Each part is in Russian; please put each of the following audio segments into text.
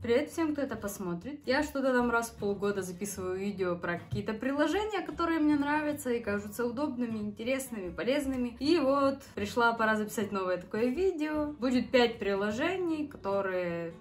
Привет всем, кто это посмотрит. Я что-то там раз в полгода записываю видео про какие-то приложения, которые мне нравятся и кажутся удобными, интересными, полезными. И вот пришла пора записать новое такое видео. Будет 5 приложений, которые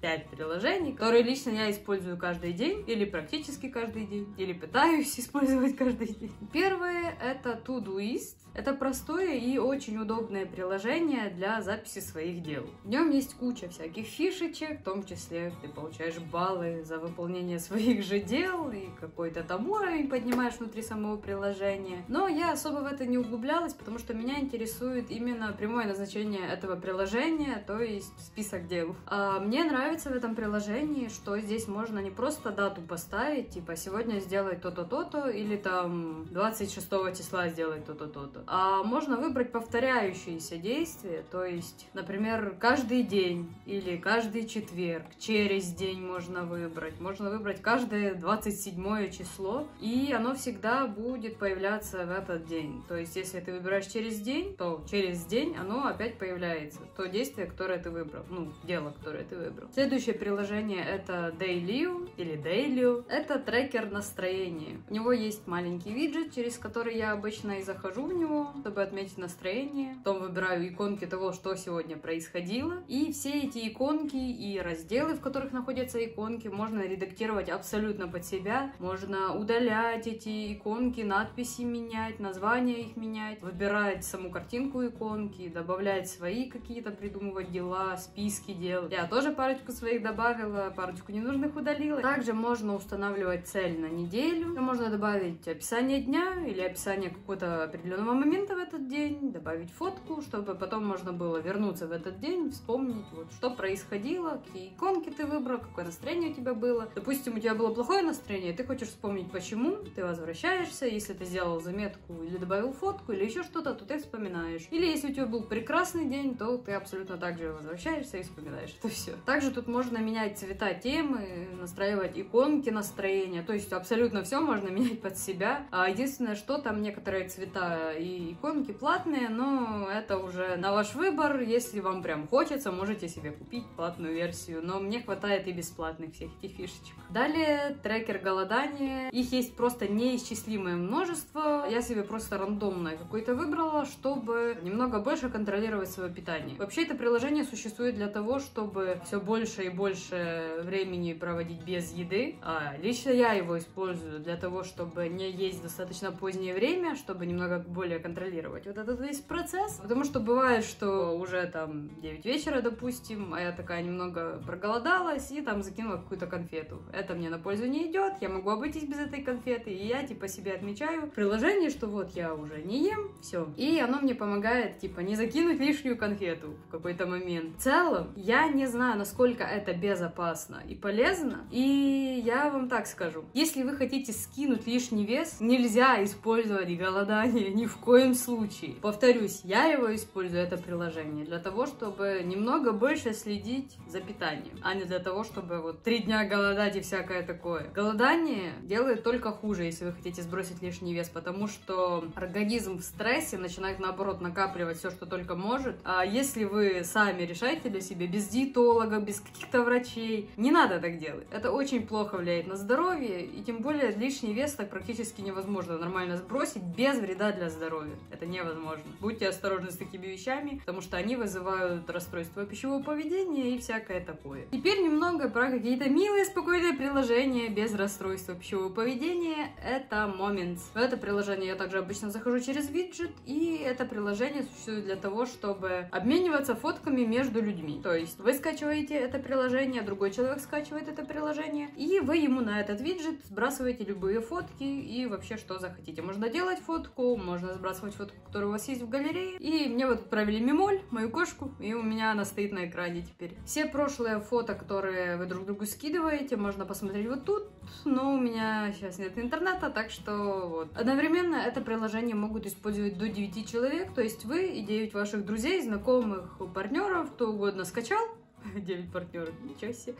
5 приложений, которые лично я использую каждый день, или практически каждый день, или пытаюсь использовать каждый день. Первое — это Todoist. Это простое и очень удобное приложение для записи своих дел. В нем есть куча всяких фишечек, в том числе ты получаешь баллы за выполнение своих же дел и какой-то там уровень поднимаешь внутри самого приложения. Но я особо в это не углублялась, потому что меня интересует именно прямое назначение этого приложения, то есть список дел. А мне нравится в этом приложении, что здесь можно не просто дату поставить, типа сегодня сделать то-то, то-то, или там 26 числа сделать то-то, то-то а можно выбрать повторяющиеся действия, то есть, например, каждый день или каждый четверг, через день можно выбрать, можно выбрать каждое 27 число, и оно всегда будет появляться в этот день. То есть, если ты выбираешь через день, то через день оно опять появляется, то действие, которое ты выбрал, ну, дело, которое ты выбрал. Следующее приложение это Daily или Daily. Это трекер настроения. У него есть маленький виджет, через который я обычно и захожу в него, чтобы отметить настроение. Потом выбираю иконки того, что сегодня происходило. И все эти иконки и разделы, в которых находятся иконки, можно редактировать абсолютно под себя. Можно удалять эти иконки, надписи менять, названия их менять, выбирать саму картинку иконки, добавлять свои какие-то, придумывать дела, списки дел. Я тоже парочку своих добавила, парочку ненужных удалила. Также можно устанавливать цель на неделю. Можно добавить описание дня или описание какого-то определенного момента, в этот день, добавить фотку, чтобы потом можно было вернуться в этот день, вспомнить, вот, что происходило, какие иконки ты выбрал, какое настроение у тебя было. Допустим, у тебя было плохое настроение, ты хочешь вспомнить, почему, ты возвращаешься, если ты сделал заметку или добавил фотку, или еще что-то, то ты вспоминаешь. Или если у тебя был прекрасный день, то ты абсолютно так же возвращаешься и вспоминаешь это все. Также тут можно менять цвета темы, настраивать иконки настроения, то есть абсолютно все можно менять под себя. А единственное, что там некоторые цвета и иконки платные, но это уже на ваш выбор. Если вам прям хочется, можете себе купить платную версию, но мне хватает и бесплатных всех этих фишечек. Далее трекер голодания. Их есть просто неисчислимое множество. Я себе просто рандомное какое-то выбрала, чтобы немного больше контролировать свое питание. Вообще это приложение существует для того, чтобы все больше и больше времени проводить без еды. А лично я его использую для того, чтобы не есть достаточно позднее время, чтобы немного более контролировать вот этот весь процесс. Потому что бывает, что уже там 9 вечера, допустим, а я такая немного проголодалась и там закинула какую-то конфету. Это мне на пользу не идет, я могу обойтись без этой конфеты, и я типа себе отмечаю в приложении, что вот я уже не ем, все. И оно мне помогает типа не закинуть лишнюю конфету в какой-то момент. В целом, я не знаю, насколько это безопасно и полезно, и я вам так скажу. Если вы хотите скинуть лишний вес, нельзя использовать голодание ни в коем коем случае. Повторюсь, я его использую, это приложение, для того, чтобы немного больше следить за питанием, а не для того, чтобы вот три дня голодать и всякое такое. Голодание делает только хуже, если вы хотите сбросить лишний вес, потому что организм в стрессе начинает, наоборот, накапливать все, что только может. А если вы сами решаете для себя, без диетолога, без каких-то врачей, не надо так делать. Это очень плохо влияет на здоровье, и тем более лишний вес так практически невозможно нормально сбросить без вреда для здоровья. Это невозможно. Будьте осторожны с такими вещами, потому что они вызывают расстройство пищевого поведения и всякое такое. Теперь немного про какие-то милые, спокойные приложения без расстройства пищевого поведения. Это Moments. В это приложение я также обычно захожу через виджет, и это приложение существует для того, чтобы обмениваться фотками между людьми. То есть вы скачиваете это приложение, другой человек скачивает это приложение, и вы ему на этот виджет сбрасываете любые фотки и вообще что захотите. Можно делать фотку, можно сбрасывать какую фотку, которая у вас есть в галерее. И мне вот отправили мемоль, мою кошку, и у меня она стоит на экране теперь. Все прошлые фото, которые вы друг другу скидываете, можно посмотреть вот тут, но у меня сейчас нет интернета, так что вот. Одновременно это приложение могут использовать до 9 человек, то есть вы и 9 ваших друзей, знакомых, партнеров, кто угодно скачал. 9 партнеров, ничего себе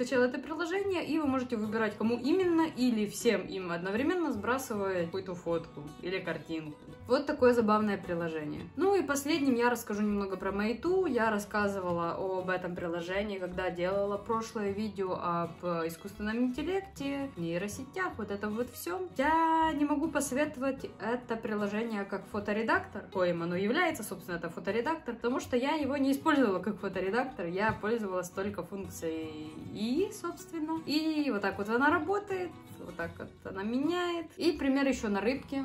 скачал это приложение, и вы можете выбирать, кому именно или всем им одновременно сбрасывать какую-то фотку или картинку. Вот такое забавное приложение. Ну и последним я расскажу немного про Майту. Я рассказывала об этом приложении, когда делала прошлое видео об искусственном интеллекте, нейросетях, вот это вот все. Я не могу посоветовать это приложение как фоторедактор, коим оно является, собственно, это фоторедактор, потому что я его не использовала как фоторедактор, я пользовалась только функцией и, собственно. И вот так вот она работает вот так вот она меняет. И пример еще на рыбке.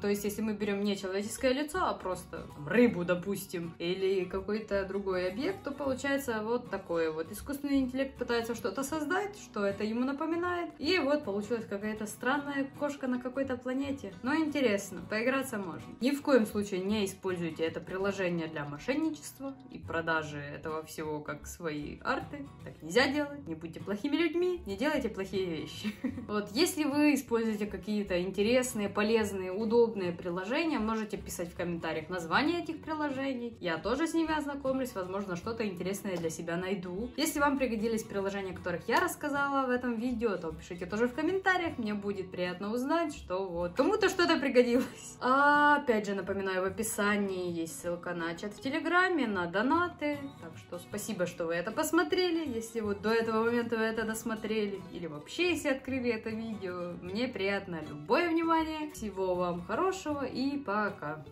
То есть, если мы берем не человеческое лицо, а просто там, рыбу, допустим, или какой-то другой объект, то получается вот такое вот. Искусственный интеллект пытается что-то создать, что это ему напоминает. И вот получилась какая-то странная кошка на какой-то планете. Но интересно, поиграться можно. Ни в коем случае не используйте это приложение для мошенничества и продажи этого всего как свои арты. Так нельзя делать. Не будьте плохими людьми, не делайте плохие вещи. Вот если вы используете какие-то интересные, полезные, удобные приложения, можете писать в комментариях название этих приложений. Я тоже с ними ознакомлюсь, возможно, что-то интересное для себя найду. Если вам пригодились приложения, о которых я рассказала в этом видео, то пишите тоже в комментариях, мне будет приятно узнать, что вот кому-то что-то пригодилось. А, опять же, напоминаю, в описании есть ссылка на чат в Телеграме, на донаты, так что спасибо, что вы это посмотрели, если вот до этого момента вы это досмотрели, или вообще, если открыли это видео. Мне приятно любое внимание. Всего вам хорошего и пока.